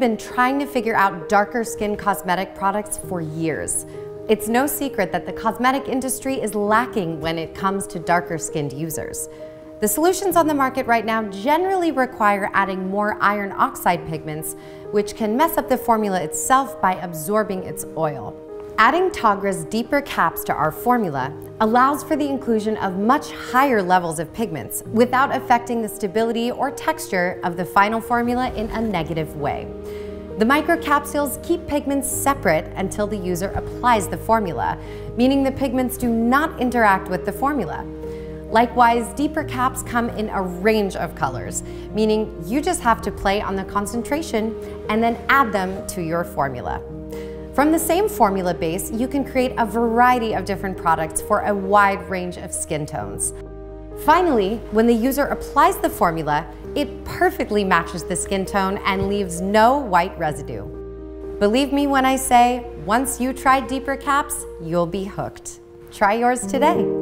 been trying to figure out darker skin cosmetic products for years. It's no secret that the cosmetic industry is lacking when it comes to darker skinned users. The solutions on the market right now generally require adding more iron oxide pigments, which can mess up the formula itself by absorbing its oil. Adding Tagra's DeeperCaps to our formula allows for the inclusion of much higher levels of pigments without affecting the stability or texture of the final formula in a negative way. The microcapsules keep pigments separate until the user applies the formula, meaning the pigments do not interact with the formula. Likewise, DeeperCaps come in a range of colors, meaning you just have to play on the concentration and then add them to your formula. From the same formula base, you can create a variety of different products for a wide range of skin tones. Finally, when the user applies the formula, it perfectly matches the skin tone and leaves no white residue. Believe me when I say, once you try DeeperCaps, you'll be hooked. Try yours today.